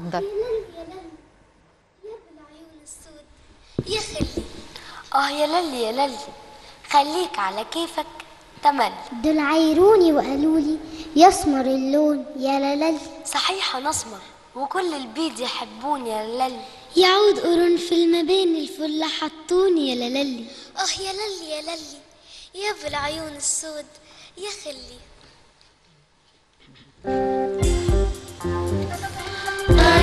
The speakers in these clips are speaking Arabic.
اتفضل يا بالعيون السود يا خلي آه يا للي يا للي. خليك على كيفك. تمل دول عايروني وقالوا لي يسمر اللون يا للل صحيح نسمر وكل البيض يحبون يا للي يعود قرنفل ما بين الفل حطوني يا للي آه يا للي يا للي. يا بالعيون السود يا خلي. يا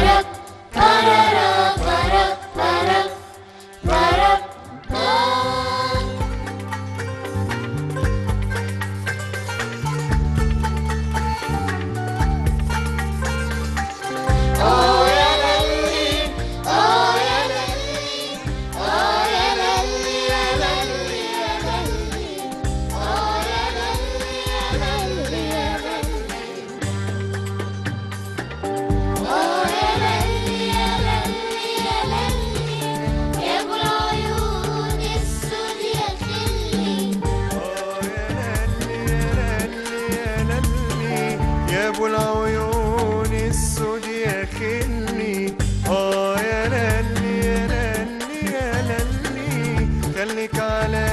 يا ابو العيون السود يا خلي. آه يا للي يا للي يا للي. خليك على